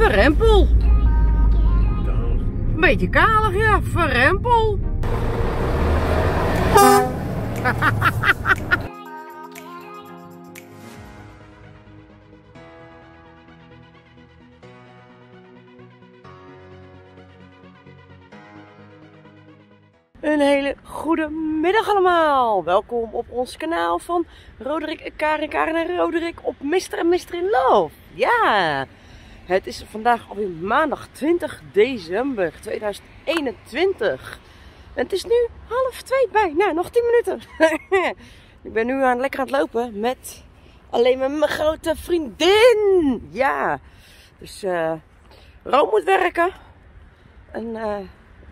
Verrempel. Kalig. Een beetje kalig, ja. Verrempel. Een hele goede middag allemaal. Welkom op ons kanaal van Roderick en Karin, Karin en Roderick op Mr. en Mr. in Love. Ja, het is vandaag alweer maandag 20 december 2021. En het is nu half twee bij. Nou, nog 10 minuten. Ik ben nu aan, lekker aan het lopen met alleen met mijn grote vriendin. Ja, dus eh Ro moet werken. En eh,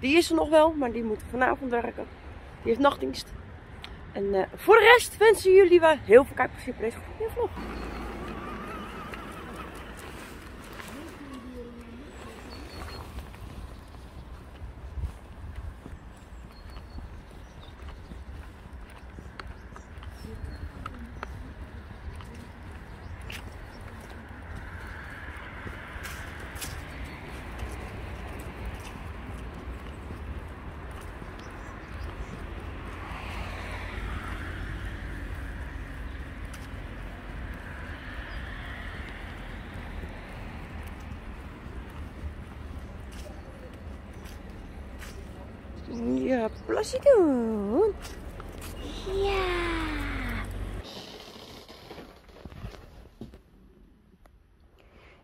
die is er nog wel, maar die moet vanavond werken. Die heeft nachtdienst. En eh, voor de rest wensen jullie wel heel veel kijkplezier op deze vlog. Ja, plasje doen. Ja.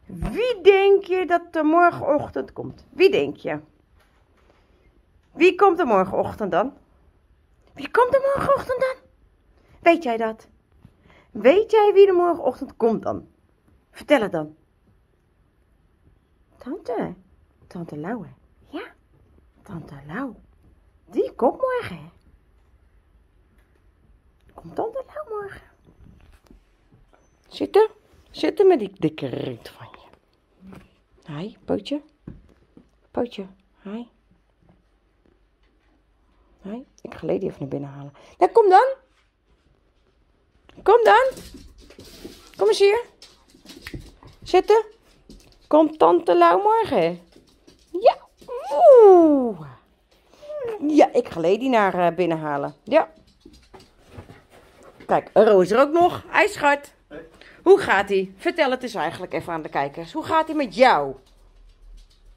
Wie denk je dat er morgenochtend komt? Wie denk je? Wie komt er morgenochtend dan? Wie komt er morgenochtend dan? Weet jij dat? Weet jij wie er morgenochtend komt dan? Vertel het dan. Tante. Tante Lauwe. Ja. Tante Lau. Komt morgen. Komt Lau morgen? Zitten. Zitten met die dikke reet van je. Hi, pootje. Pootje. Hi. Hi. Ik ga Lady even naar binnen halen. Nou, kom dan. Kom dan. Kom eens hier. Zitten. Komt Tante Lau morgen? Ja. Oeh. Ja, ik ga Lady naar eh, binnen halen. Ja. Kijk, Ro is er ook nog. Hij schat. Hoe gaat hij? Vertel het eens eigenlijk even aan de kijkers. Hoe gaat hij met jou?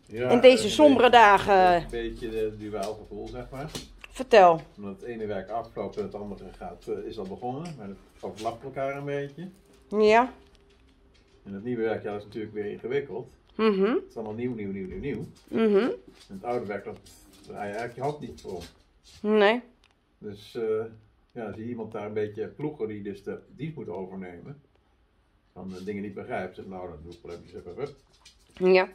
Ja, In deze sombere beetje- dagen. Een beetje de duaal gevoel, zeg maar. Vertel. Omdat het ene werk afloopt en het andere gaat, eh, is al begonnen. Maar het overlapt elkaar een beetje. Ja. En het nieuwe werk, ja, is natuurlijk weer ingewikkeld. Mhm. Het is allemaal nieuw, nieuw, nieuw, nieuw, nieuw. En het oude werk, dat je eigenlijk je hand niet voor. Nee. Dus eh, ja, je iemand daar een beetje ploegen die dus de dienst moet overnemen. Van de dingen niet begrijpt, nou, dan doe ik wel eventjes even hup. Ja.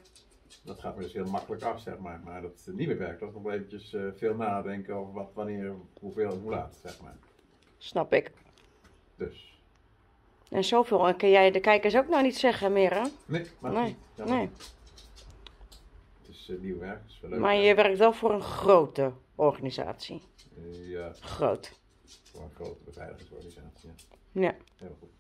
Dat gaat me dus heel makkelijk af, zeg maar. Maar dat nieuwe werk, dat is nog wel eventjes eh, veel nadenken over wat, wanneer, hoeveel en hoe laat, zeg maar. Snap ik. Dus, En zoveel en kan jij de kijkers ook nou niet zeggen meer, hè? nee, mag Nee, niet. Nee. Het is eh, nieuw werk, is wel leuk. Maar je werkt wel voor een grote organisatie. Eh, ja, Groot. voor een grote beveiligingsorganisatie. Ja. Ja. Heel goed.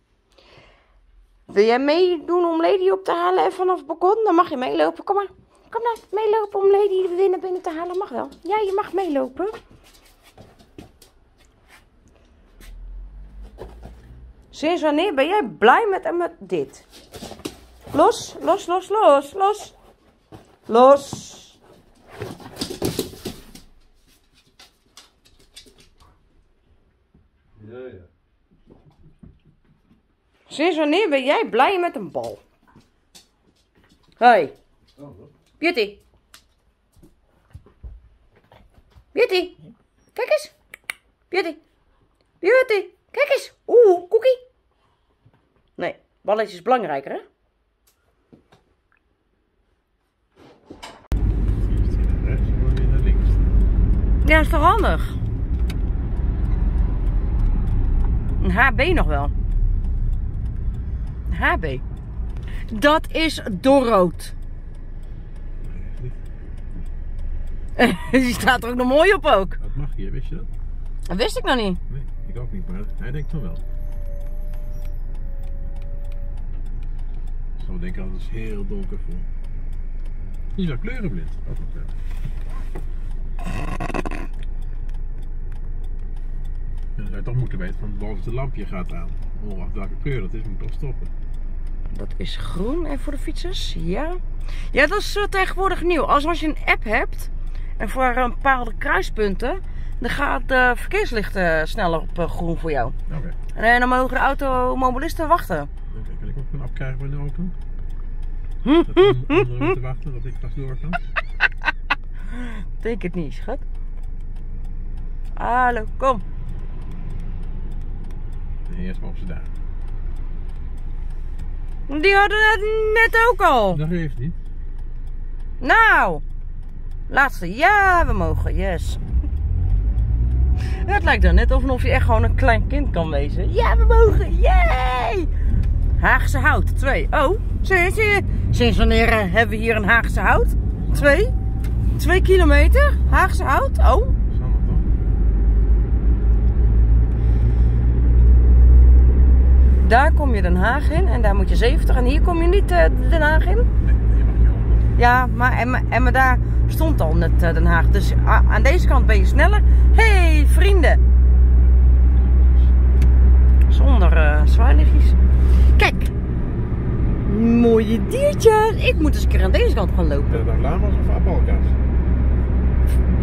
Wil jij meedoen om Lady op te halen en vanaf het balkon? Dan mag je meelopen. Kom maar. Kom nou, meelopen om Lady de winnen binnen te halen. Mag wel. Ja, je mag meelopen. Sinds wanneer ben jij blij met, met dit? Los, los, los, los, los. Los. Ja, ja. Sinds wanneer ben jij blij met een bal? Hoi. Oh, wat? Beauty. Beauty. Kijk eens. Beauty. Beauty. Kijk eens. Oeh, cookie. Nee, balletje is belangrijker, hè? Eerst hier naar rechts en dan weer naar links. Ja, is toch handig? Een HB nog wel. Een HB. Dat is doorrood. Die staat er ook nog mooi op ook. Dat mag hier, wist je dat? Dat wist ik nog niet. Nee, ik ook niet, maar hij denkt van wel. Ik zou denken dat het is heel donker voor. Die is wel kleurenblind. Ook nog wel. Dan zou je toch moeten weten van boven het lampje gaat aan. Ongeacht welke kleur dat is, moet toch stoppen. Dat is groen en voor de fietsers, ja. Ja, dat is eh, tegenwoordig nieuw. Als, als je een app hebt en voor een bepaalde kruispunten, dan gaat de verkeerslichten sneller op eh, groen voor jou. Oké. En dan mogen de automobilisten wachten. Oké, kan ik ook een app krijgen bij de auto? Hm, Dat een anderen moeten wachten, dat ik pas door kan? Denk het niet, schat. Hallo, kom. Eerst maar op z'n. Die hadden het net ook al. Dat geeft niet. Nou, laatste. Ja, we mogen. Yes. Het lijkt er net of je echt gewoon een klein kind kan wezen. Ja, we mogen. Yay! Haagse hout, twee. Oh, sinds, sinds wanneer eh, hebben we hier een Haagse hout? Twee? Twee kilometer? Haagse hout? Oh, Zal dat toch? Daar kom je Den Haag in en daar moet je 70 en hier kom je niet eh, Den Haag in. Nee, hier mag je 100. Ja, maar en, maar- en maar daar stond al net eh, Den Haag. Dus a- aan deze kant ben je sneller. hey, vrienden! Zonder zwaailichtjes. Kijk! Mooie diertjes! Ik moet eens een keer aan deze kant gaan lopen. Dat lama's of abalka's?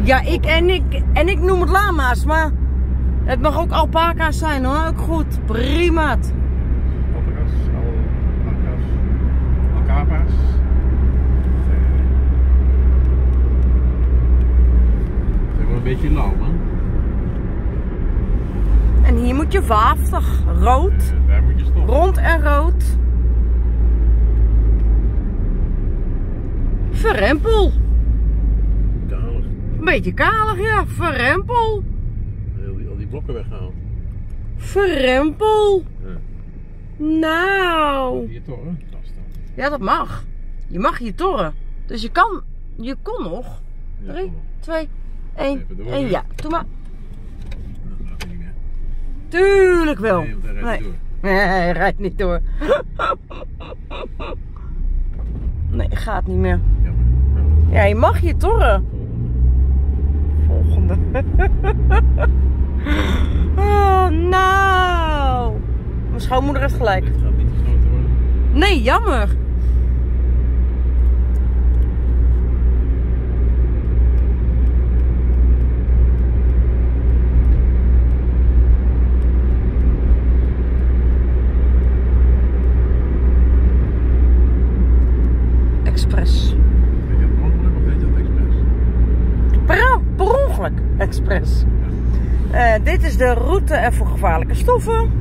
Ja, ik en ik en ik noem het lama's, maar het mag ook alpaca's zijn hoor. Ook goed, prima. Alpaca's, alpaca's, alcapa's. Eh, Het is wel een beetje lauw, man. En hier moet je waftig, rood, Eh, daar moet je stoppen. rond en rood. Verrempel. Kalig. Een beetje kalig, ja. Verrempel. Al die, al die blokken weggehaald. Verrempel. Ja. Nou. Hier toch, hè? Ja, dat mag. Je mag hier torren. Dus je kan, je kon nog. Ja, Drie, kom op. twee, één. Even door, En hè? ja, doe maar. Dat gaat niet meer. Tuurlijk wel. Nee, hij rijdt niet door. Nee, hij rijdt niet door. Nee, gaat niet meer. Nou, Ja, je mag hier torren. volgende. Oh, nou. Mijn schoonmoeder heeft gelijk. Dit gaat niet gesloten worden. Nee, jammer. Express. Weet je dat per ongeluk of weet je dat expres? Per, per ongeluk. Express. Eh, dit is de route en voor gevaarlijke stoffen.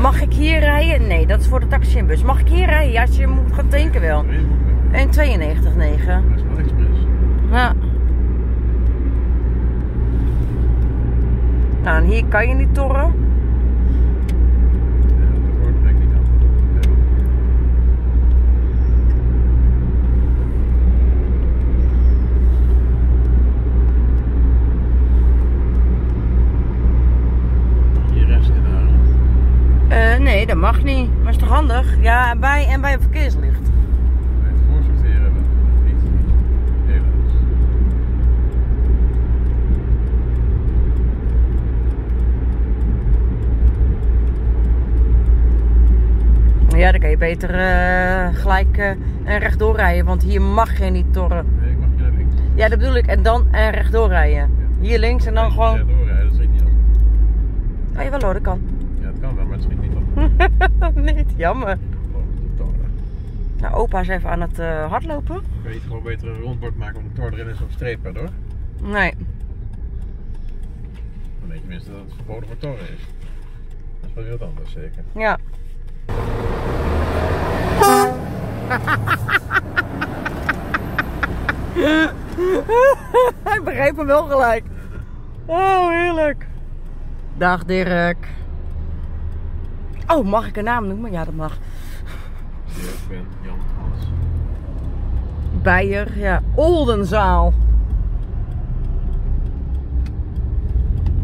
Mag ik hier rijden? Nee, dat is voor de taxi en bus. Mag ik hier rijden? Ja, als je moet gaan tanken wel. Nee, moet wel. En 92,9. Dat is wel expres. Ja. Nou, en hier kan je niet torren. Ja, dat wordt denk ik niet aan. Ja. Hier rechts in daar. Eh, nee, dat mag niet. Maar is toch handig? Ja, en bij, en bij een verkeerslicht. Bij het voorsorteren hebben we niet. Helaas. Ja, dan kan je beter eh, gelijk eh, en rechtdoor rijden. Want hier mag je niet torren. Nee, ik mag hier links. Ja, dat bedoel ik. En dan en rechtdoor rijden. Hier links en dan Ja, gewoon... doorrijden, dat schiet niet op. Oh, jawel hoor, dat kan wel, maar het schiet niet op. jammer. De toren. Nou, opa is even aan het eh, hardlopen. Je niet gewoon beter een rondbord maken met een tor erin en zo'n streep erdoor? Nee. Dan weet je tenminste dat het verboden voor toren is. Dat is wel wat anders zeker. Ja. Hij begreep hem wel gelijk. Oh, heerlijk. Dag Dirk. Oh, mag ik een naam noemen? Ja, dat mag. Dirk, Ben, Jan, Hans. Beier, ja. Oldenzaal.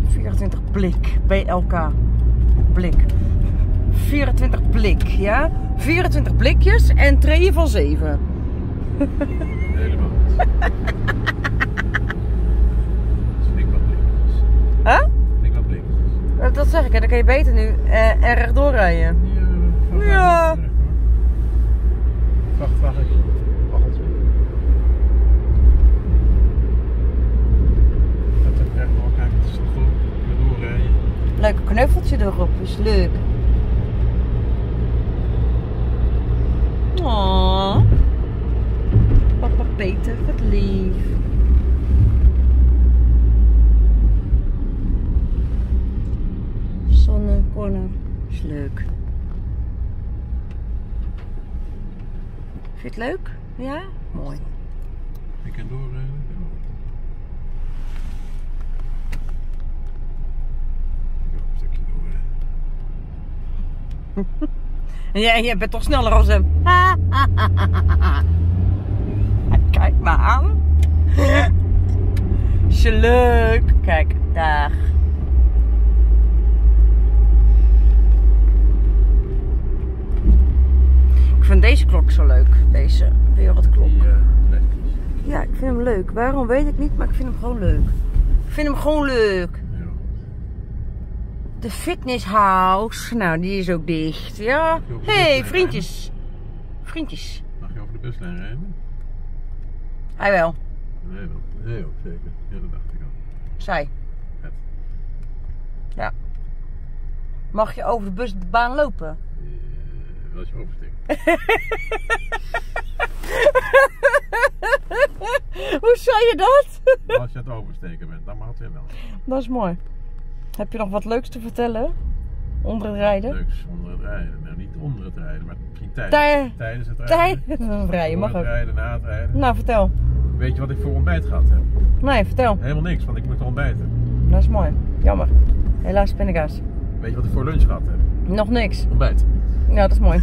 24 blik. BLK. Blik. 24 blik, ja. 24 blikjes en treeën van 7. Helemaal niet. Dat vind ik wat blikjes. Huh? Vind ik wat blikjes. Dat- Dat zeg ik, hè. dan kan je beter nu eh, er rechtdoor rijden. Ja. Ja. Dat kijk, het is toch goed. Doorrijden. Leuk knuffeltje erop, is leuk. Aww. Papa Peter, wat lief. Zonnecorner, is leuk. Vind je het leuk? Ja? Mooi. Ik kan doorrijden. Ja. Ja, doorrijden. En jij, jij bent toch sneller als hem. Kijk maar aan. Is je leuk? Kijk, daar. Ik vind deze klok zo leuk. Deze wereldklok. Die, eh. Ja, ik vind hem leuk. Waarom weet ik niet, maar ik vind hem gewoon leuk. Ik vind hem gewoon leuk. Ja. De fitness house. Nou, die is ook dicht. Ja. Hé, hey, vriendjes. Vriendjes. Mag je over de buslijn rijden? Hij wel. Nee, wel. Nee, ook zeker. Ja, dat dacht ik al. Zij. Het. Ja. Mag je over de busbaan lopen? Als je oversteekt. Hoe zei je dat? Als je het oversteken bent, dan mag het weer wel. Dat is mooi. Heb je nog wat leuks te vertellen? Onder het rijden? Leuks onder het rijden. Nou, niet onder het rijden, maar misschien tijdens, Tij- tijdens het rijden. Tijd? Rijden mag Voor het ook. rijden, na het rijden. Nou, vertel. Weet je wat ik voor ontbijt gehad heb? Nee, vertel. Helemaal niks, want ik moet ontbijten. Dat is mooi. Jammer. Helaas pindakaas. Weet je wat ik voor lunch gehad heb? Nog niks. Ontbijt. Ja, dat is mooi.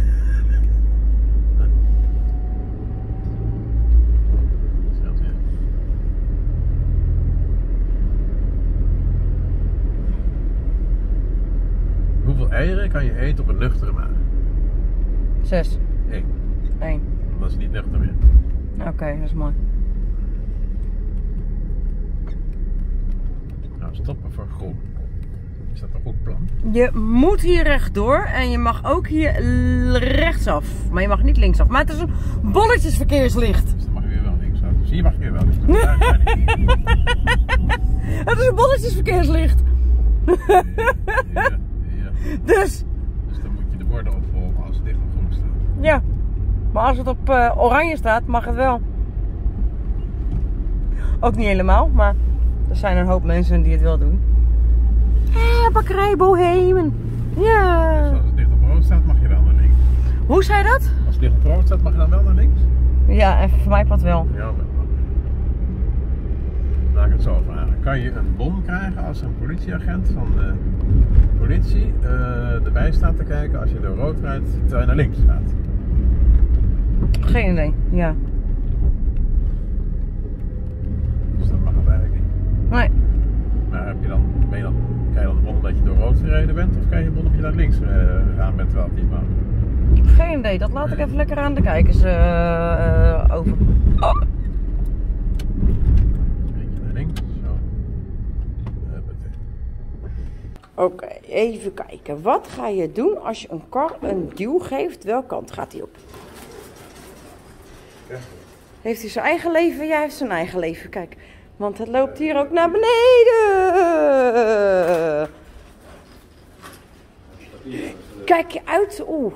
Hoeveel eieren kan je eten op een nuchtere maag? Zes. Eén. Eén. Dat is niet nuchter meer. Oké, dat is mooi. Nou, stoppen voor groen. Is dat een goed plan? Je moet hier rechtdoor en je mag ook hier rechtsaf. Maar je mag niet linksaf. Maar het is een bolletjesverkeerslicht. Dus dan mag je weer wel links af. Dus hier mag je weer wel links af. Daar- daar niet. Het is een bolletjesverkeerslicht. Ja, ja. Dus, Dus dan moet je de borden opvolgen als het dicht op groen staat. ja. Maar als het op eh, oranje staat, mag het wel. Ook niet helemaal, maar er zijn een hoop mensen die het wel doen. Ah, bakkerij Bohemen. Ja. Dus als het dicht op rood staat, mag je wel naar links. Hoe zei dat? Als het dicht op rood staat, mag je dan wel naar links? Ja, en voor mij pad wel. Ja, wel. Laat ik het zo vragen. Kan je een bon krijgen als een politieagent van de politie eh, erbij staat te kijken als je door rood rijdt terwijl je naar links gaat? Geen idee, ja. Dus dat mag het eigenlijk niet. Nee. Maar heb je dan, ben je dan, krijg je dan een bon omdat je door rood gereden bent of krijg je een bon omdat je naar links eh, terwijl het niet mag? Geen idee, dat laat ik even lekker aan de kijkers eh, eh, over. Oh. Een beetje naar links, zo. Huppatee. Oké, even kijken. Wat ga je doen als je een kar een duw geeft? Welke kant gaat hij op? Heeft hij zijn eigen leven? Jij heeft zijn eigen leven. Kijk, want het loopt hier ook naar beneden. Kijk je uit. Oeh.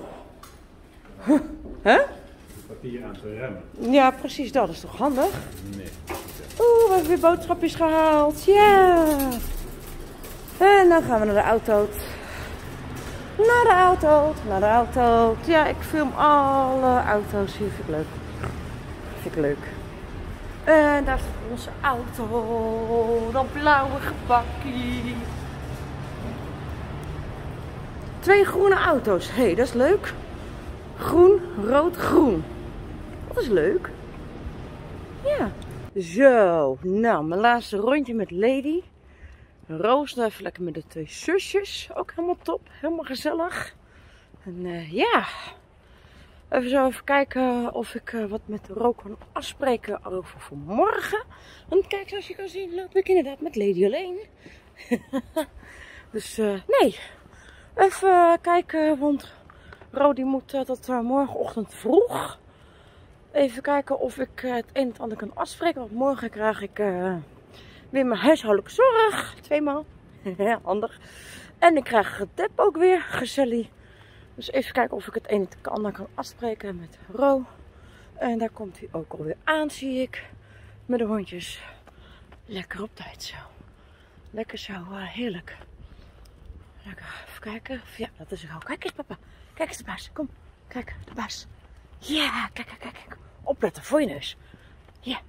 Huh? Kwartier aan te remmen. Ja, precies. Dat is toch handig? Nee. Oeh, we hebben weer boodschapjes gehaald. Ja. En dan gaan we naar de auto. Naar de auto. Naar de auto. Ja, ik film alle auto's hier. Vind ik leuk. Vind ik leuk. En daar is onze auto. Dat blauwe gebakkie. Twee groene auto's. Hé, hey, dat is leuk. Groen, rood, groen. Dat is leuk. Ja. Zo, nou, mijn laatste rondje met Lady. Roos nou even lekker met de twee zusjes. Ook helemaal top, helemaal gezellig. En eh, ja, Even zo even kijken of ik uh, wat met Ro kan afspreken over voor morgen. Want kijk, zoals je kan zien, loop ik inderdaad met Lady alleen. dus uh, nee, even kijken, want Ro die moet tot morgenochtend vroeg. Even kijken of ik het een en ander kan afspreken. Want morgen krijg ik weer mijn huishoudelijke zorg. Tweemaal. Handig. En ik krijg het dep ook weer. Gezellig. Dus even kijken of ik het een en ander kan afspreken met Ro. En daar komt hij ook alweer aan, zie ik. Met de hondjes. Lekker op tijd zo. Lekker zo, heerlijk. Even kijken. Ja, dat is ook. Kijk eens papa. Kijk eens de baas. Kom, kijk, de baas. Ja, kijk, kijk, kijk. Opletten, voor je neus. Ja,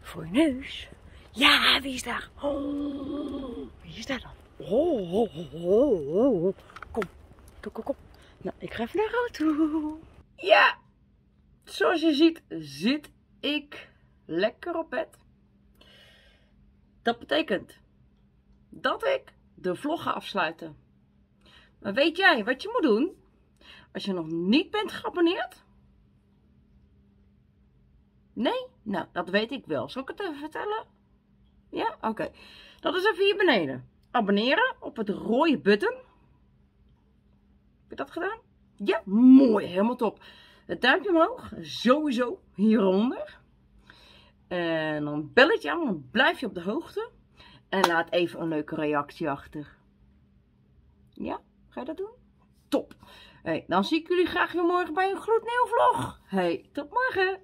voor je neus. Ja, wie is daar? Oh, wie is daar dan? Oh, oh, oh, oh. Kom, kom, kom, kom. Nou, ik ga even naar toe. Ja, zoals je ziet zit ik lekker op bed. Dat betekent dat ik de vlog ga afsluiten. Maar weet jij wat je moet doen? Als je nog niet bent geabonneerd? Nee? Nou, dat weet ik wel. Zal ik het even vertellen? Ja? Oké. Dat is even hier beneden. Abonneren op het rode button. Heb je dat gedaan? Ja, mooi. Helemaal top. Het duimpje omhoog. Sowieso hieronder. En dan belletje aan, dan blijf je op de hoogte. En laat even een leuke reactie achter. Ja, ga je dat doen? Top. Hey, dan zie ik jullie graag weer morgen bij een gloednieuwe vlog. Hey, tot morgen.